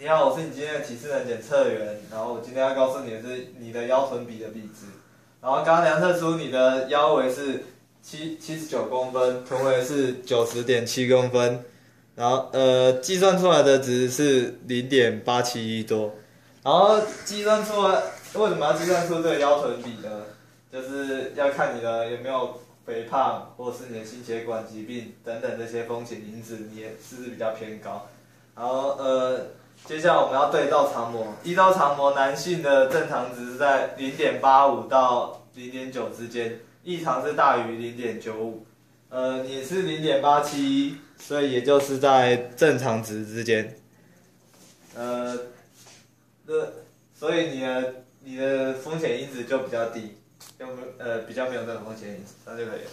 你好，我是你今天的体适能检测员，然后我今天要告诉你的是你的腰臀比的比值，然后刚刚量测出你的腰围是七七十九公分，臀围是九十点七公分，然后呃计算出来的值是零点八七一多，然后计算出来为什么要计算出这个腰臀比呢？就是要看你的有没有肥胖，或者是你的心血管疾病等等这些风险因子，你是不是比较偏高？然后呃，接下来我们要对照常模，依照常模，男性的正常值在零点八五到零点九之间，异常是大于零点九五。呃，你是零点八七，所以也就是在正常值之间。呃，那所以你的你的风险因子就比较低，就没呃比较没有这种风险因子，这样就可以了。